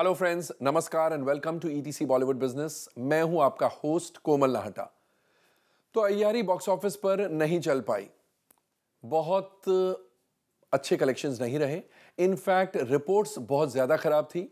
Hello friends नमस्कार and welcome to ETC Bollywood business मैं हूँ आपका होस्ट कोमल नाहटा तो अयारी बॉक्स ऑफ़िस पर नहीं चल पाई। बहुत अच्छे कलेक्शंस नहीं रहे। इनफैक्ट रिपोर्ट्स बहुत ज़्यादा ख़राब थी।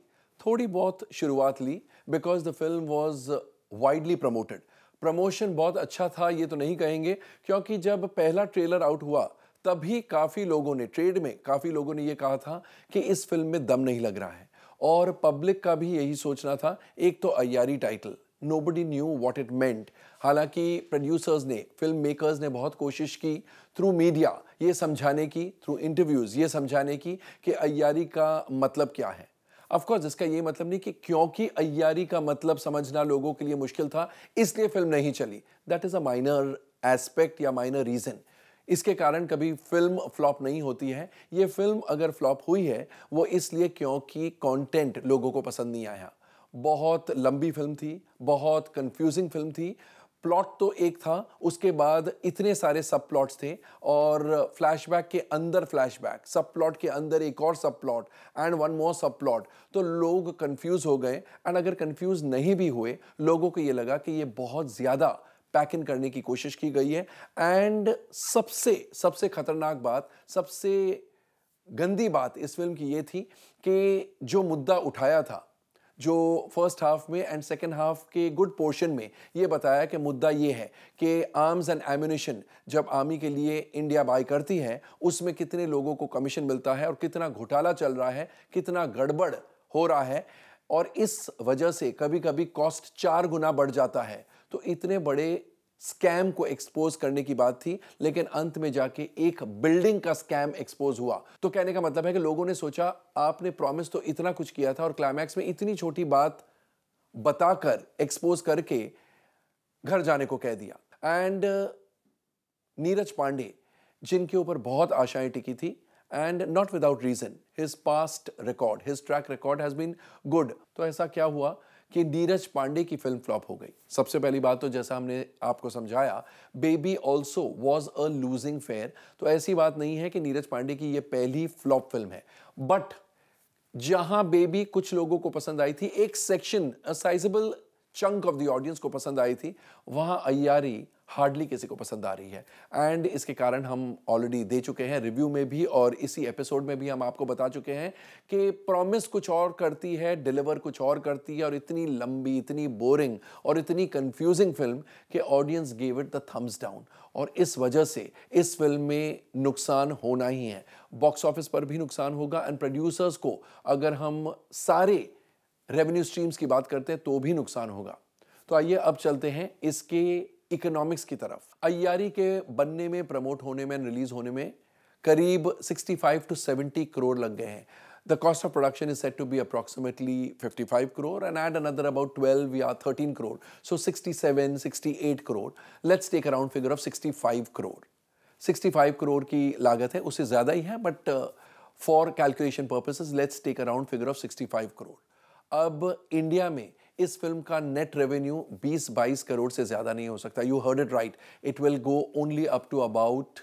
थोड़ी बहुत शुरुआत ली because the film was widely promoted promotion बहुत अच्छा था, ये तो नहीं कहेंगे, क्योंकि जब पहला ट्रेलर आउट हुआ, तभी काफ़ी लोगों ने ट्रेड में काफ़ी लोगों ने ये कहा था कि इस फ़िल्म में दम नहीं लग रहा है। और पब्लिक का भी यही सोचना था। एक तो Aiyaary title nobody knew what it meant हालाँकि प्रोड्यूसर्स ने फ़िल्म मेकर्स ने बहुत कोशिश की थ्रू मीडिया ये समझाने की थ्रू इंटरव्यूज़ ये समझाने की कि अयारी का मतलब क्या है। ऑफकोर्स इसका ये मतलब नहीं कि क्योंकि अयारी का मतलब समझना लोगों के लिए मुश्किल था, इसलिए फ़िल्म नहीं चली। That is a minor aspect या माइनर रीज़न इसके कारण कभी फ़िल्म फ्लॉप नहीं होती है। ये फ़िल्म अगर फ्लॉप हुई है, वो इसलिए क्योंकि कंटेंट लोगों को पसंद नहीं आया। बहुत लंबी फ़िल्म थी, बहुत कंफ्यूजिंग फ़िल्म थी। प्लॉट तो एक था, उसके बाद इतने सारे सब प्लॉट्स थे और फ्लैशबैक के अंदर फ्लैशबैक सब प्लॉट के अंदर एक और सब प्लॉट एंड वन मोर सब प्लॉट तो लोग कंफ्यूज हो गए एंड अगर कंफ्यूज नहीं भी हुए, लोगों को ये लगा कि ये बहुत ज़्यादा पैक इन करने की कोशिश की गई है। एंड सबसे सबसे खतरनाक बात, सबसे गंदी बात इस फ़िल्म की ये थी कि जो मुद्दा उठाया था, जो फ़र्स्ट हाफ़ में एंड सेकेंड हाफ़ के गुड पोर्शन में ये बताया कि मुद्दा ये है कि आर्म्स एंड एम्यूनिशन जब आर्मी के लिए इंडिया बाय करती है, उसमें कितने लोगों को कमीशन मिलता है और कितना घोटाला चल रहा है, कितना गड़बड़ हो रहा है। और इस वजह से कभी कभी कॉस्ट चार गुना बढ़ जाता है। तो इतने बड़े स्कैम को एक्सपोज करने की बात थी, लेकिन अंत में जाके एक बिल्डिंग का स्कैम एक्सपोज हुआ। तो कहने का मतलब है कि लोगों ने सोचा, आपने प्रॉमिस तो इतना कुछ किया था और क्लाइमैक्स में इतनी छोटी बात बताकर एक्सपोज करके घर जाने को कह दिया। एंड नीरज पांडे, जिनके ऊपर बहुत आशाएँ टिकी थी and not without reason his past record his track record has been good तो ऐसा क्या हुआ कि नीरज पांडे की फ़िल्म फ्लॉप हो गई। सबसे पहली बात तो जैसा हमने आपको समझाया Baby also was a losing fair तो ऐसी बात नहीं है कि नीरज पांडे की यह पहली फ्लॉप फ़िल्म है। बट जहाँ बेबी कुछ लोगों को पसंद आई थी, एक section sizable chunk of the audience को पसंद आई थी, वहाँ अयारी हार्डली किसी को पसंद आ रही है। एंड इसके कारण हम ऑलरेडी दे चुके हैं रिव्यू में भी और इसी एपिसोड में भी हम आपको बता चुके हैं कि प्रॉमिस कुछ और करती है डिलीवर कुछ और करती है और इतनी लंबी, इतनी बोरिंग और इतनी कंफ्यूजिंग फ़िल्म कि audience gave it the thumbs down और इस वजह से इस फ़िल्म में नुकसान होना ही है। बॉक्स ऑफ़िस पर भी नुकसान होगा एंड प्रोड्यूसर्स को अगर हम सारे रेवेन्यू स्ट्रीम्स की बात करते हैं तो भी नुकसान होगा। तो आइए अब चलते हैं इसके इकोनॉमिक्स की तरफ़ अयारी के बनने में प्रमोट होने में रिलीज़ होने में करीब 65 टू 70 करोड़ लग गए हैं। The cost of production is set to be approximately 55 crore and add another about 12 या 13 crore so 67 68 crore let's take around figure of 65 crore 65 crore की लागत है, उससे ज़्यादा ही है but for calculation purpose let's take around figure of 65 crore अब India में इस फ़िल्म का नेट रेवेन्यू 20-22 करोड़ से ज़्यादा नहीं हो सकता। You heard it right it will go only up to about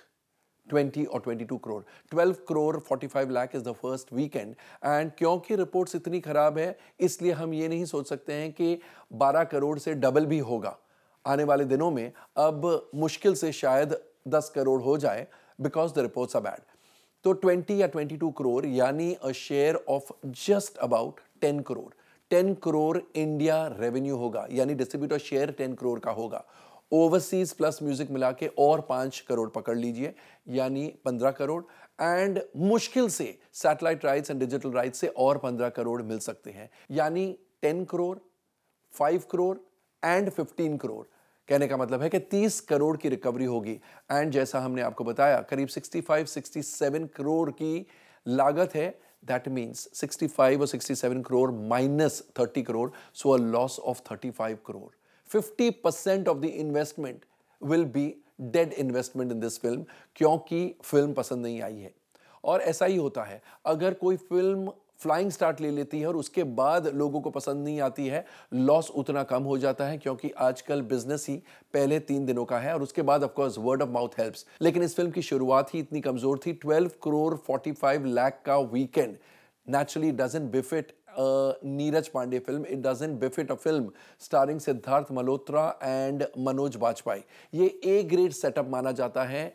20 और 22 crore 12 crore 45 lakh is the first weekend and क्योंकि रिपोर्ट्स इतनी खराब है, इसलिए हम ये नहीं सोच सकते हैं कि 12 करोड़ से डबल भी होगा। आने वाले दिनों में अब मुश्किल से शायद 10 करोड़ हो जाए because the reports are bad तो 20 या 22 करोड़ यानी a share of just about 10 crore ten crore India revenue होगा, यानी डिस्ट्रीब्यूटर शेयर टेन करोड़ का होगा। ओवरसीज प्लस म्यूज़िक मिला के और पाँच करोड़ पकड़ लीजिए, यानी पंद्रह करोड़ एंड मुश्किल से satellite rights and digital rights से और पंद्रह करोड़ मिल सकते हैं। यानी ten crore five crore and fifteen crore कहने का मतलब है कि 30 करोड़ की रिकवरी होगी। एंड जैसा हमने आपको बताया, करीब 65 67 करोड़ की लागत है। That means 65 or 67 crore minus 30 crore, so a loss of 35 crore. 50% of the investment will be dead investment in this film क्योंकि फ़िल्म पसंद नहीं आई है और ऐसा ही होता है अगर कोई फ़िल्म फ्लाइंग स्टार्ट ले लेती है और उसके बाद लोगों को पसंद नहीं आती है। लॉस उतना कम हो जाता है क्योंकि आजकल बिज़नेस ही पहले तीन दिनों का है और उसके बाद of course word of mouth helps लेकिन इस फ़िल्म की शुरुआत ही इतनी कमज़ोर थी 12 करोड़ 45 लाख का weekend naturally doesn't befit Neeraj Pandey film it doesn't befit a film starring Siddharth Malhotra and Manoj Bajpayee ये ए ग्रेड सेटअप माना जाता है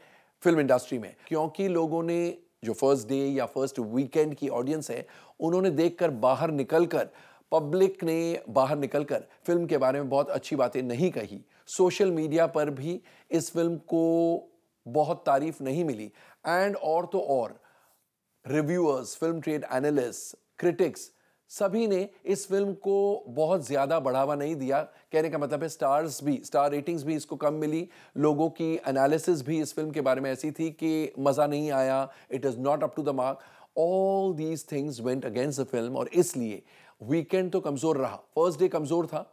फ़िल्म इंडस्ट्री में, क्योंकि लोगों ने जो फ़र्स्ट डे या फ़र्स्ट वीकेंड की ऑडियंस है उन्होंने देखकर बाहर निकलकर पब्लिक ने बाहर निकलकर फ़िल्म के बारे में बहुत अच्छी बातें नहीं कही। सोशल मीडिया पर भी इस फ़िल्म को बहुत तारीफ़ नहीं मिली। एंड और तो और reviewers film trade analyst critics सभी ने इस फ़िल्म को बहुत ज़्यादा बढ़ावा नहीं दिया। कहने का मतलब है स्टार्स भी स्टार रेटिंग्स भी इसको कम मिली। लोगों की एनालिसिस भी इस फ़िल्म के बारे में ऐसी थी कि मज़ा नहीं आया। It is not up to the mark all these things went against the film और इसलिए वीकेंड तो कमज़ोर रहा। फ़र्स्ट डे कमज़ोर था,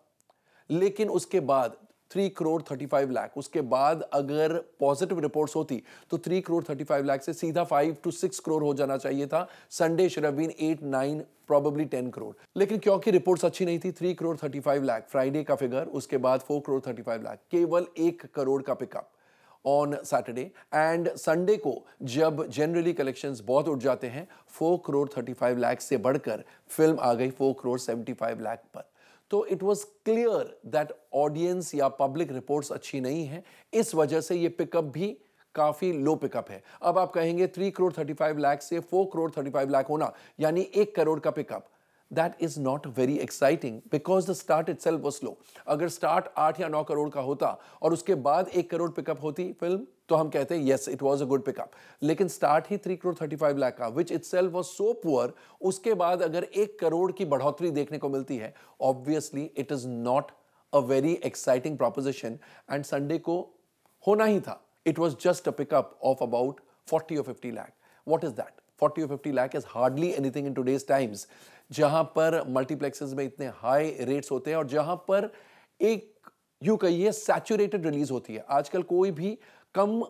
लेकिन उसके बाद three crore thirty five lakh उसके बाद अगर पॉजिटिव रिपोर्ट्स होती तो three crore thirty five lakh से सीधा फाइव टू सिक्स करोड़ हो जाना चाहिए था। Sunday should been eight nine probably ten crore लेकिन क्योंकि रिपोर्ट्स अच्छी नहीं थी three crore thirty five lakh Friday का फिगर उसके बाद four crore thirty five lakh केवल एक करोड़ का pickup on Saturday and Sunday को जब जनरली कलेक्शंस बहुत उठ जाते हैं four crore thirty five lakh से बढ़कर फ़िल्म आ गई four crore seventy five lakh पर। तो it was clear that audience या पब्लिक रिपोर्ट्स अच्छी नहीं है। इस वजह से ये पिकअप भी काफ़ी लो पिकअप है। अब आप कहेंगे three crore thirty five lakh से four crore thirty five lakh होना, यानी एक करोड़ का pickup that is not very exciting because the start itself slow अगर स्टार्ट आठ या नौ करोड़ का होता और उसके बाद एक करोड़ पिकअप होती फ़िल्म तो हम कहते हैं yes it was a good pickup लेकिन स्टार्ट ही three crore thirty five lakh का which itself was so poor उसके बाद अगर एक करोड़ की बढ़ोतरी देखने को मिलती है obviously it is not a very exciting proposition and Sunday को होना ही था। It was just a pickup of about forty और fifty lakh what is that forty और fifty lakh is hardly anything in today's times जहाँ पर multiplexes में इतने हाई रेट्स होते हैं और जहाँ पर एक, यू कहिए सैचुरेटेड रिलीज़ होती है। आजकल कोई भी कम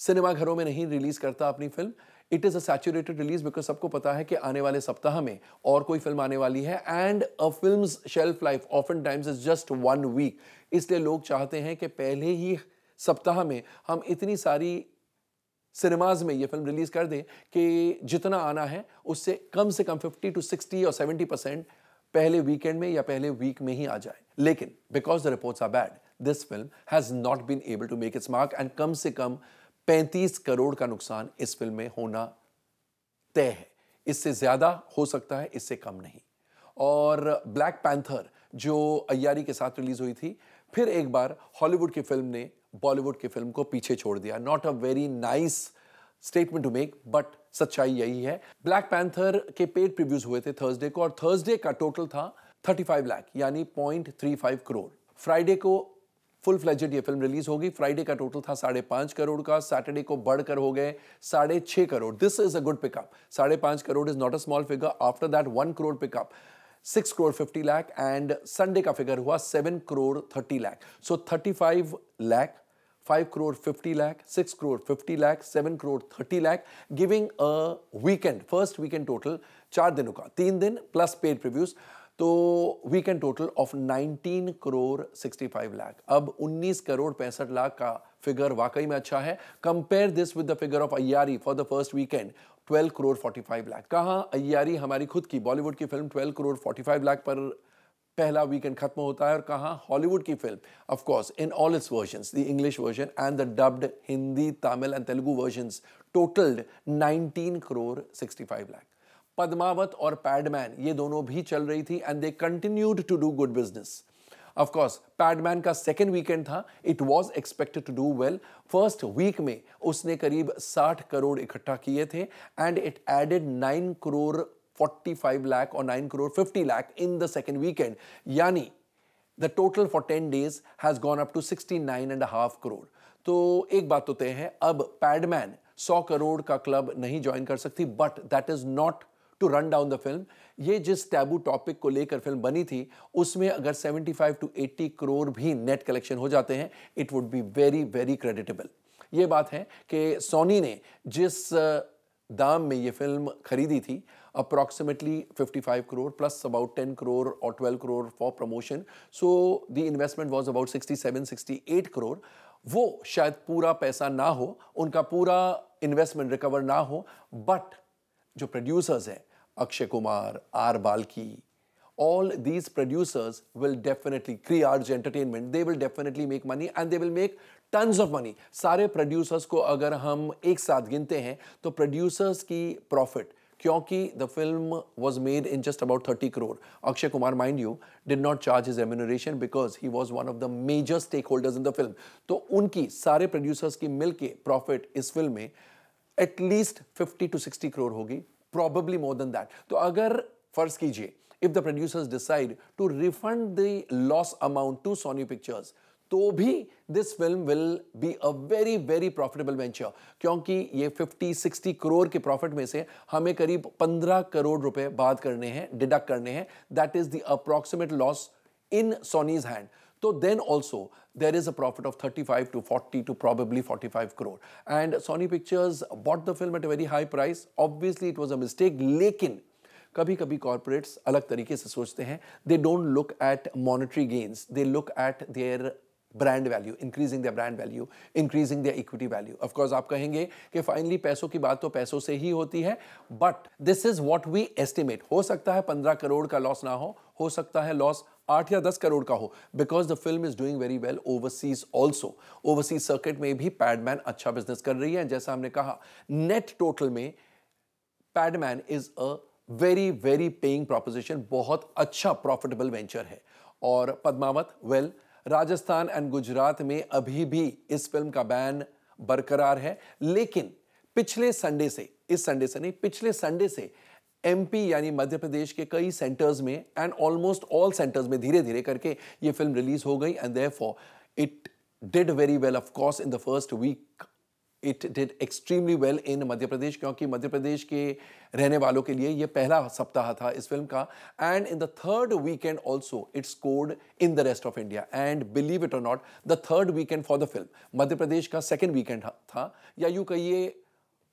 सिनेमा घरों में नहीं रिलीज़ करता अपनी film it is a saturated release because सबको पता है कि आने वाले सप्ताह में और कोई फ़िल्म आने वाली है and a film shelf life often times is just one week इसलिए लोग चाहते हैं कि पहले ही सप्ताह में हम इतनी सारी सिनेमाज में ये फ़िल्म रिलीज़ कर दें कि जितना आना है, उससे कम से कम 50 टू 60 और 70 परसेंट पहले वीकेंड में या पहले वीक में ही आ जाए। लेकिन because the reports are bad this film has not been able to make its mark and कम से कम 35 करोड़ का नुकसान इस फ़िल्म में होना तय है। इससे ज़्यादा हो सकता है, इससे कम नहीं। और ब्लैक पैंथर जो अयारी के साथ रिलीज़ हुई थी, फिर एक बार हॉलीवुड की फ़िल्म ने बॉलीवुड की फ़िल्म को पीछे छोड़ दिया। Not a very nice statement to make but सच्चाई यही है। ब्लैक पैंथर के पेड प्रिव्यूज हुए थे थर्सडे को, और थर्सडे का टोटल था 35 लाख यानी 0.35 करोड़ फ्राइडे को फुल फ्लेजेड ये फ़िल्म रिलीज़ होगी। फ्राइडे का टोटल था साढ़े पाँच करोड़ का सैटरडे को बढ़कर हो गए साढ़े छह crore this is a good pickup साढ़े पाँच crore is not a small figure after that one crore pickup six crore fifty lakh and Sunday का फिगर हुआ seven crore thirty lakh so thirty five lakh 5 crore 50 lakh, 6 crore 50 lakh, 7 crore 30 lakh, giving a weekend, first weekend total, चार दिनों का तीन दिन plus paid previews तो weekend total of 19 crore 65 lakh अब 19 करोड़ पैंसठ लाख का फिगर वाकई में अच्छा है। Compare this with the figure of Aiyaary for the first weekend 12 crore 45 lakh कहा अयारी हमारी खुद की बॉलीवुड की फ़िल्म 12 करोड़ 45 लाख पर पहला वीकेंड खत्म होता है और कहा? हॉलीवुड की film of course in all its versions the English version and the dubbed Hindi Tamil and Telugu versions totalled 19 crore 65 lakh Padmaavat और पैडमैन ये दोनों भी चल रही थी and they continued to do good business of course Padman का second weekend था it was expected to do well first week में उसने करीब 60 करोड़ इकट्ठा किए थे and it added 9 crore 45 lakh or 9 crore 50 lakh in the second weekend. Yani, the total for 10 days has gone up to 69 and a half crore. तो एक बात तो तय है अब पैडमैन 100 करोड़ का क्लब नहीं ज्वाइन कर सकती but that is not to run down the film ये जिस टैबू टॉपिक को लेकर फ़िल्म बनी थी उसमें अगर 75 टू 80 करोड़ भी नेट कलेक्शन हो जाते हैं it would be very very creditable ये बात है कि सोनी ने जिस दाम में ये फ़िल्म खरीदी थी approximately 55 crore plus about 10 crore or 12 crore for promotion. So the investment was about 67, 68 crore. वो शायद पूरा पैसा ना हो उनका पूरा इन्वेस्टमेंट रिकवर ना हो बट जो प्रोड्यूसर्स हैं Akshay Kumar, R. Balki, all these producers will definitely, Kriarj Entertainment, they will definitely make money and they will make tons of money. सारे producers को अगर हम एक साथ गिनते हैं तो producers की profit क्योंकि the film was made in just about thirty crore Akshay Kumar mind you did not charge his remuneration because he was one of the major stake holders in the film तो उनकी, सारे producers की मिल के profit इस film में at least fifty to sixty crore होगी probably more than that तो अगर फ़र्ज़ कीजिए if the producers decide to refund the loss amount to Sony Pictures तो भी this film will be a very very profitable venture क्योंकि ये 50 60 करोड़ के प्रॉफिट में से हमें करीब 15 करोड़ रुपए बात करने हैं डिडक्ट करने हैं. That is the approximate loss in Sony's hand तो then also there is a profit of 35 to 40 to probably 45 crore and Sony Pictures bought the film at a very high price obviously it was a mistake लेकिन कभी कभी corporates अलग तरीके से सोचते हैं. They don't look at monetary gains they look at their brand value increasing the brand value increasing the equity value of course आप कहेंगे कि फाइनली पैसों की बात तो पैसों से ही होती है but this is what we estimate हो सकता है पंद्रह करोड़ का लॉस ना हो हो सकता है लॉस आठ या दस करोड़ का हो because the film is doing very well overseas also overseas circuit में भी पैडमैन अच्छा बिज़नेस कर रही है जैसा हमने कहा। नेट टोटल में Padman is a very very paying proposition बहुत अच्छा प्रॉफिटेबल वेंचर है। और Padmaavat well well, Rajasthan and Gujarat में अभी भी इस फ़िल्म का बैन बरकरार है। लेकिन पिछले संडे से, इस संडे से नहीं, पिछले संडे से एमपी यानी मध्य प्रदेश के कई सेंटर्स में एंड ऑलमोस्ट ऑल सेंटर्स में धीरे धीरे करके ये फ़िल्म रिलीज़ हो गई and therefore it did very well of course in the first week it did extremely well in Madhya Pradesh क्योंकि मध्य प्रदेश के रहने वालों के लिए ये पहला सप्ताह था इस फ़िल्म का। And in the third weekend also it scored in the rest of India and believe it or not the third weekend for the film Madhya Pradesh का सेकेंड वीकेंड था या यूँ कहिए,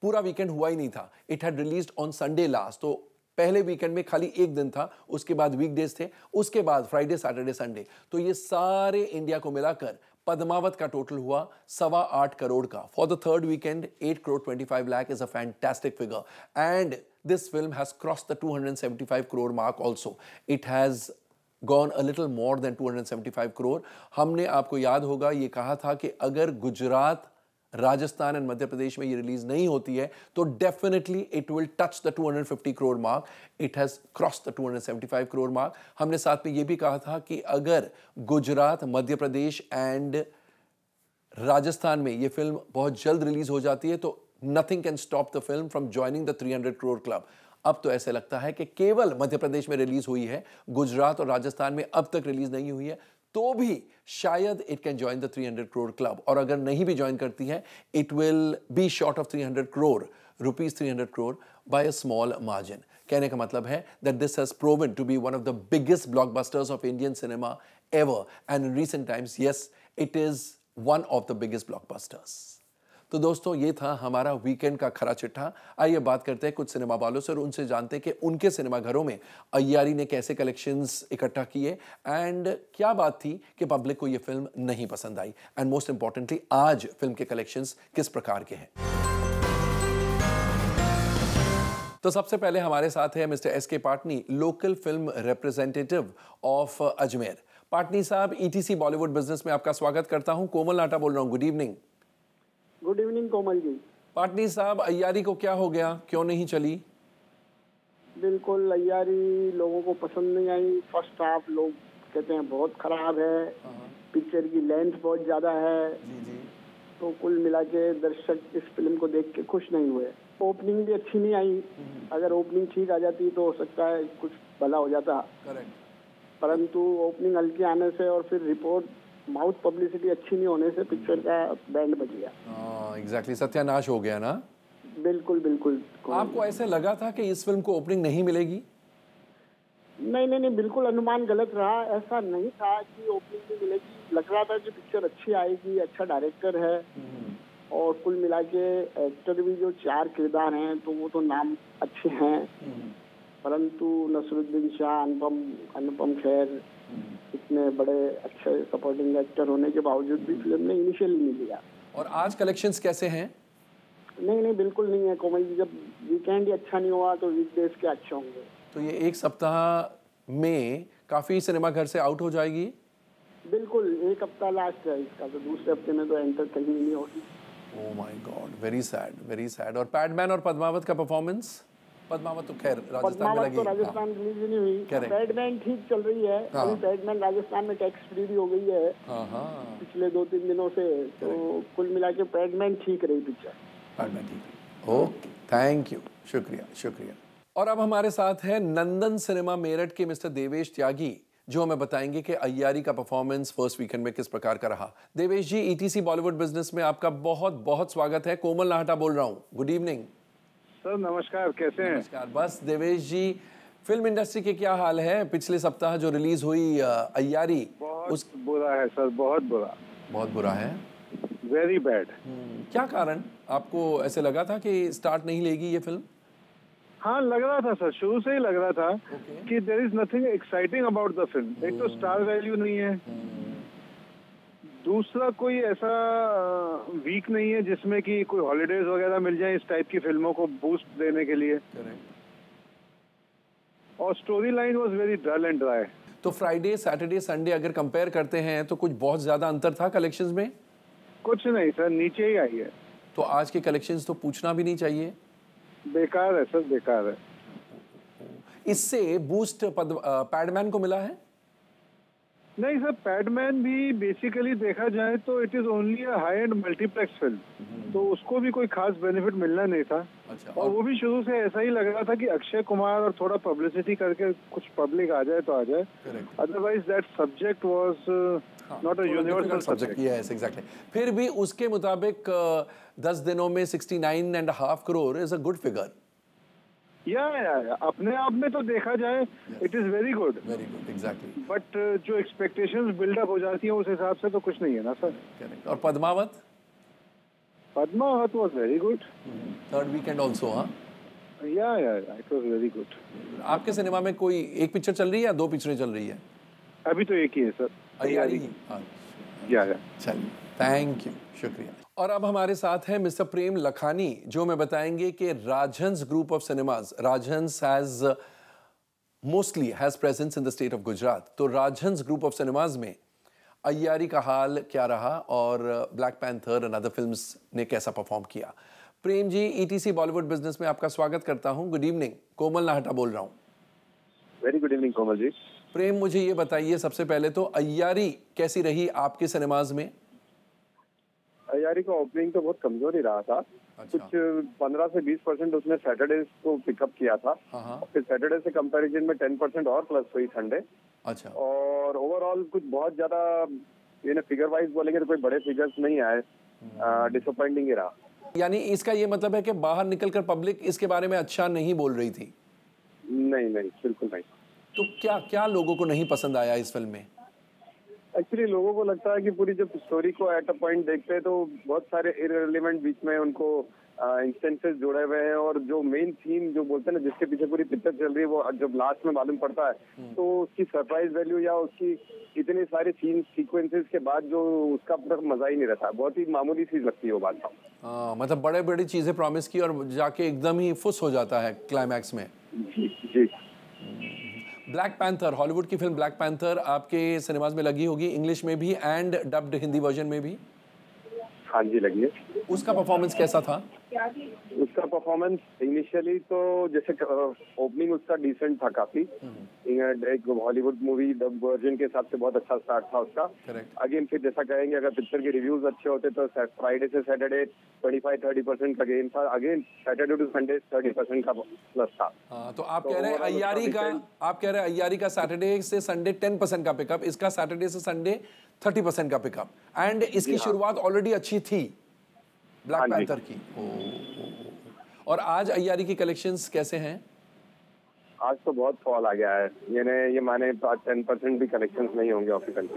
पूरा वीकेंड हुआ ही नहीं था। It had release on Sunday last तो पहले वीकेंड में खाली एक दिन था, उसके बाद वीकडेज थे, उसके बाद फ्राइडे सैटरडे संडे तो ये सारे इंडिया को मिलाकर पद्मावत का टोटल हुआ सवा आठ करोड़ का। For the third weekend eight crore twenty five lakh is a fantastic figure and this film has cross the 275 crore mark also it has gone a little more than 275 crore हमने आपको याद होगा, ये कहा था कि अगर गुजरात राजस्थान एंड मध्य प्रदेश में ये रिलीज़ नहीं होती है तो definitely it will touch the 250 crore mark it has cross the 275 crore mark हमने साथ में ये भी कहा था कि अगर गुजरात, मध्य प्रदेश एंड राजस्थान में ये फ़िल्म बहुत जल्द रिलीज़ हो जाती है तो nothing can stop the film from joining the 300 crore club अब तो ऐसे लगता है कि केवल मध्य प्रदेश में रिलीज़ हुई है, गुजरात और राजस्थान में अब तक रिलीज़ नहीं हुई है तो भी शायद it can join the 300 crore club और अगर नहीं भी ज्वाइन करती है it will be short of 300 crore rupees 300 crore by a small margin कहने का मतलब है that this has proven to be one of the biggest blockbusters of Indian cinema ever and in recent times yes it is one of the biggest blockbusters तो दोस्तों, ये था हमारा weekend का खरा चिट्ठा। आइए बात करते हैं कुछ सिनेमा वालों से और उनसे जानते हैं कि उनके सिनेमा घरों में अय्यारी ने कैसे कलेक्शंस इकट्ठा किए एंड क्या बात थी कि पब्लिक को ये फ़िल्म नहीं पसंद आई। एंड मोस्ट इंपॉर्टेंटली आज फ़िल्म के कलेक्शंस किस प्रकार के हैं? तो सबसे पहले हमारे साथ है Mr S K Patni local film representative of Ajmer. Patni साहब ईटीसी बॉलीवुड बिज़नेस में आपका स्वागत करता हूँ। कोमल नाटा बोल रहा हूँ। Good evening good evening Komal ji Patni साहब अयारी को क्या हो गया? क्यों नहीं चली? बिल्कुल अयारी लोगों को पसंद नहीं आई। फ़र्स्ट हाफ़ लोग कहते हैं बहुत खराब है। पिक्चर की लेंथ बहुत ज़्यादा है। जी जी। तो कुल मिला के दर्शक इस फ़िल्म को देख के खुश नहीं हुए। ओपनिंग भी अच्छी नहीं आई। अगर ओपनिंग ठीक आ जाती तो हो सकता है कुछ भला हो जाता। परंतु ओपनिंग हल्की आने से और फिर रिपोर्ट माउथ पब्लिसिटी अच्छी नहीं होने से पिक्चर का बैंड बच गया। एग्जैक्टली हाँ, सत्यानाश हो गया ना? बिल्कुल बिल्कुल। आपको ऐसे लगा था कि इस फ़िल्म को ओपनिंग नहीं मिलेगी? नहीं नहीं नहीं बिल्कुल अनुमान गलत रहा। ऐसा नहीं था कि ओपनिंग भी मिलेगी। लग रहा था कि पिक्चर अच्छी आएगी अच्छा डायरेक्टर है। हम्म। और कुल मिला के एक्टर भी जो चार किरदार हैं तो वो तो नाम अच्छे हैं। हम्म। परंतु नसरुद्दीन शाह अनुपम अनुपम खैर इतने बड़े अच्छे सपोर्टिंग एक्टर होने के बावजूद भी फ़िल्म ने इनिशियली नहीं लिया। और आज कलेक्शंस कैसे हैं? नहीं नहीं बिल्कुल नहीं है कोमल जी। जब वीकेंड ही अच्छा नहीं हुआ तो वीकडेज के अच्छे होंगे? तो ये एक सप्ताह में काफ़ी सिनेमा घर से आउट हो जाएगी? बिल्कुल एक हफ़्ता लास्ट है इसका तो दूसरे हफ़्ते में तो एंटर कहीं नहीं होगी। ओ my god very sad very sad और पैडमैन और पद्मावत का परफॉर्मेंस पद्मावत तो खैर राजस्थान में लगी तो हाँ, राजस्थान रिलीज़ नहीं हुई. बैडमैन ठीक चल रही है हाँ। अभी बैडमैन राजस्थान में टैक्स फ्री भी हो गई है। हाँ पिछले दो तीन दिनों से तो कुल मिला के बैडमैन ठीक रही पिक्चर। पैडमैन ठीक ओके थैंक यू। शुक्रिया शुक्रिया। और अब हमारे साथ है नंदन सिनेमा मेरठ के मिस्टर देवेश त्यागी जो हमें बताएँगे कि अय्यारी का परफॉर्मेंस फ़र्स्ट वीकेंड में किस प्रकार का रहा। देवेश जी ईटीसी बॉलीवुड बिज़नेस में आपका बहुत बहुत स्वागत है। कोमल नाहटा बोल रहा हूँ। गुड इवनिंग सर नमस्कार कैसे हैं? नमस्कार। बस देवेश जी फ़िल्म इंडस्ट्री के क्या हाल है? पिछले सप्ताह जो रिलीज़ हुई अयारी बहुत उस बुरा है सर बहुत बुरा। बहुत बुरा है? वेरी बैड हम्म, क्या कारण? आपको ऐसे लगा था कि स्टार्ट नहीं लेगी ये फ़िल्म? हाँ लग रहा था सर शुरू से ही लग रहा था Okay. कि there is nothing exciting about the film एक तो स्टार वैल्यू नहीं है। दूसरा कोई ऐसा वीक नहीं है जिसमें कि कोई हॉलीडेज वगैरह मिल जाए इस टाइप की फ़िल्मों को बूस्ट देने के लिए। और story line was very dull and dry तो फ्राइडे सैटरडे संडे अगर कंपेयर करते हैं तो कुछ बहुत ज़्यादा अंतर था कलेक्शंस में? कुछ नहीं सर नीचे ही आई है। तो आज के कलेक्शंस तो पूछना भी नहीं चाहिए। बेकार है सर बेकार है। इससे बूस्ट पैडमैन को मिला है? नहीं सर पैडमैन भी बेसिकली देखा जाए तो it is only a high end multiplex film तो उसको भी कोई खास बेनिफिट मिलना नहीं था। अच्छा और और वो भी शुरू से ऐसा ही लग रहा था कि अक्षय कुमार और थोड़ा पब्लिसिटी करके कुछ पब्लिक आ जाए तो आ जाए। Otherwise that subject was not a universal subject yes exactly फिर भी उसके मुताबिक दस दिनों में 69 and half crore is a good figure yeah yeah yeah, अपने आप में तो देखा जाए it is very good very good exactly but जो एक्सपेक्टेशंस बिल्डअप हो जाती हैं उस हिसाब से तो कुछ नहीं है ना सर करेक्ट और Padmaavat? Padmaavat was very good third weekend also हाँ? Yeah yeah it was very good आपके सिनेमा में कोई एक पिक्चर चल रही है या दो पिक्चरें चल रही है? अभी तो एक ही है सर हाँ। या या। चलिए थैंक यू शुक्रिया। और अब हमारे साथ हैं मिस्टर प्रेम लखानी जो हमें बताएँगे कि Rajhans group of cinemas Rajhans has mostly has presence in the state of Gujarat तो राजहंस ग्रुप ऑफ़ सिनेमाज में अयारी का हाल क्या रहा और Black Panther and other films ने कैसा परफॉर्म किया? प्रेम जी ईटीसी बॉलीवुड बिज़नेस में आपका स्वागत करता हूँ। गुड इवनिंग कोमल नाहटा बोल रहा हूँ। Very good evening Komal ji. Prem मुझे ये बताइए सबसे पहले तो अयारी कैसी रही आपके सिनेमाज में? अयारी का ओपनिंग तो बहुत कमज़ोर ही रहा था। अच्छा। कुछ पंद्रह से बीस परसेंट उसने सैटरडे को पिकअप किया था। हाँ हाँ। फिर सैटरडे से कंपैरिजन में टेन परसेंट और प्लस हुई संडे अच्छा। और ओवरऑल कुछ बहुत ज़्यादा ये फिगर वाइज बोलेंगे तो कोई बड़े फिगर्स नहीं आए। डिसअपॉइंटिंग ही रहा। यानी इसका ये मतलब है कि बाहर निकलकर पब्लिक इसके बारे में अच्छा नहीं बोल रही थी? नहीं नहीं बिल्कुल नहीं। तो क्या क्या लोगों को नहीं पसंद आया इस फ़िल्म में? एक्चुअली लोगों को लगता है कि पूरी जब स्टोरी को एट अ पॉइंट देखते हैं तो बहुत सारे इरेलीवेंट बीच में उनको इंस्टेंसेस जुड़े हुए हैं और जो मेन थीम जो बोलते हैं ना जिसके पीछे पूरी पिक्चर चल रही है वो जब लास्ट में मालूम पड़ता है तो उसकी सरप्राइज़ वैल्यू या उसकी इतनी सारी सीन सीक्वेंसेस के बाद जो उसका पूरा मज़ा ही नहीं रहता। बहुत ही मामूली चीज़ लगती है वो बात। हाँ, मतलब बड़े बड़ी चीज़ें प्रॉमिस की और जाके एकदम ही फुस हो जाता है क्लाइमैक्स में। जी। ब्लैक पैंथर हॉलीवुड की फ़िल्म ब्लैक पैंथर आपके सिनेमाज में लगी होगी इंग्लिश में भी एंड डब्ड हिंदी वर्जन में भी? हाँ जी लगी है। उसका परफॉर्मेंस कैसा था? उसका परफॉर्मेंस इनिशियली तो जैसे ओपनिंग उसका डिसेंट था काफ़ी। एक हॉलीवुड मूवी डब वर्जन के हिसाब से बहुत अच्छा स्टार्ट था उसका। अगेन फिर जैसा कहेंगे अगर पिक्चर के रिव्यूज़ अच्छे होते तो फ्राइडे से Saturday twenty five thirty percent का गेम था। Again Saturday to Sunday thirty percent का प्लस था। हाँ तो आप तो कह रहे हैं उसका का आप कह रहे हैं अयारी का सैटरडे से संडे टेन परसेंट का पिकअप इसका सैटरडे से संडे थर्टी परसेंट का पिकअप एंड इसकी शुरुआत ऑलरेडी अच्छी थी। ब्लैक हाँ पैंथर की। ओ, ओ, ओ। और आज अय्यारी की कलेक्शंस कैसे हैं? आज तो बहुत फॉल आ गया है। यानी ये माने टेन परसेंट भी कलेक्शन नहीं होंगे ऑफिशियल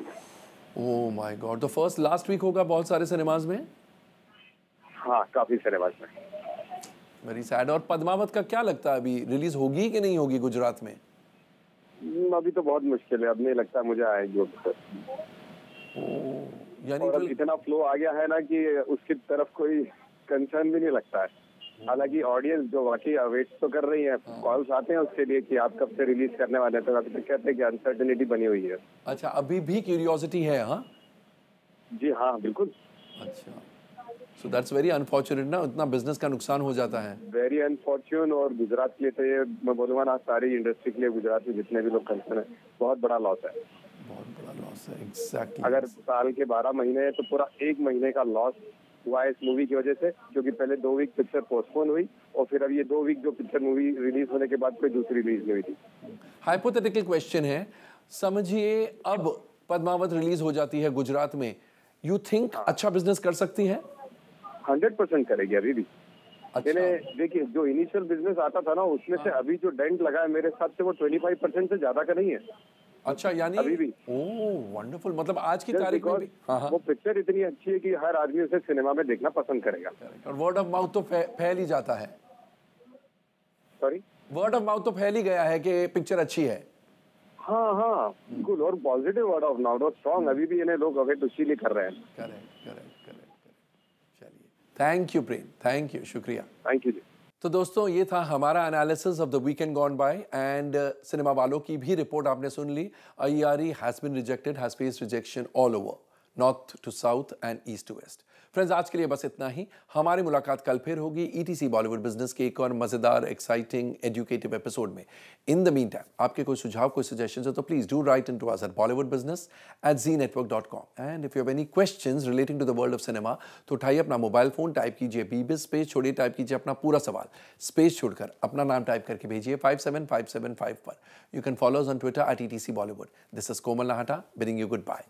ओ माय गॉड तो फ़र्स्ट लास्ट वीक होगा बहुत सारे सिनेमाज में? हाँ काफ़ी सिनेमाज में। वेरी सैड और पद्मावत का क्या लगता है अभी? रिलीज़ होगी कि नहीं होगी गुजरात में? हम्म, अभी तो बहुत मुश्किल है। अब नहीं लगता मुझे आएगी यानी और इतना फ्लो आ गया है ना कि उसकी तरफ़ कोई कंसर्न भी नहीं लगता है। हालाँकि ऑडियंस जो वाकई वेट तो कर रही है कॉल्स आते हैं उसके लिए कि आप कब से रिलीज़ करने वाले हैं तो अभी तक कहते हैं कि अनसर्टेनिटी बनी हुई है। अच्छा अभी भी क्यूरियोसिटी है हाँ? जी हाँ बिल्कुल। अच्छा। सो दैट्स वेरी अनफॉर्चुनेट ना उतना बिज़नेस का नुकसान हो जाता है। वेरी अनफॉर्चुन और गुजरात के लिए तो ये मैं बोलूँगा ना सारी इंडस्ट्री के लिए गुजरात में जितने भी लोग कंसर्न है बहुत बड़ा लॉस है। बहुत बड़ा लॉस है एग्जैक्टली अगर साल के बारह महीने हैं तो पूरा एक महीने का लॉस हुआ है इस मूवी की वजह से क्योंकि पहले दो वीक पिक्चर पोस्टपोन हुई और फिर अब ये दो वीक जो पिक्चर मूवी रिलीज़ होने के बाद कोई दूसरी रिलीज़ नहीं हुई थी। हाइपोथेटिकल क्वेश्चन है समझिए अब पद्मावत रिलीज़ हो जाती है गुजरात में यू थिंक हाँ। अच्छा बिज़नेस कर सकती है? हंड्रेड परसेंट करेगी अभी भी। अच्छा। देखिए जो इनिशियल बिज़नेस आता था ना उसमें हाँ। से अभी जो डेंट लगा है मेरे हिसाब से वो ट्वेंटी फाइव परसेंट से ज़्यादा का नहीं है। अच्छा यानी अभी भी। ओह वंडरफुल मतलब आज की तारीख में भी हाँ हाँ। वो पिक्चर इतनी अच्छी है कि हर आदमी उसे सिनेमा में देखना पसंद करेगा। और वर्ड ऑफ़ माउथ तो फैल ही जाता है। सॉरी वर्ड ऑफ़ माउथ तो फैल ही गया है कि पिक्चर अच्छी है। हाँ हाँ बिल्कुल। और पॉजिटिव वर्ड ऑफ़ नाउट और स्ट्रॉन्ग अभी भी इन्हें लोग अवेट इसीलिए कर रहे हैं। करेक्ट करेक्ट करेक्ट करेक्ट चलिए। Thank you Prem thank you शुक्रिया। थैंक यू जी। तो दोस्तों, ये था हमारा analysis of the weekend gone by and cinema वालों की भी रिपोर्ट आपने सुन ली। Aiyaary has been rejected has face rejection all over north to south and east to west friends आज के लिए बस इतना ही। हमारी मुलाकात कल फिर होगी ईटीसी बॉलीवुड बिज़नेस के एक और मज़ेदार एक्साइटिंग एजुकेटिव एपिसोड में। इन द मीन टाइम आपके कोई सुझाव, कोई सजेशन हो तो please do write in to us at Bollywood business at Zee network dot com and if you have any question relating to the world of cinema तो उठाइए अपना mobile phone type कीजिए बीबी स्पेस छोड़िए type कीजिए अपना पूरा सवाल। Space छोड़कर अपना नाम टाइप करके भेजिए five seven five seven five पर you can follows on Twitter at E T C Bollywood this is Komal Nahta bidding you goodbye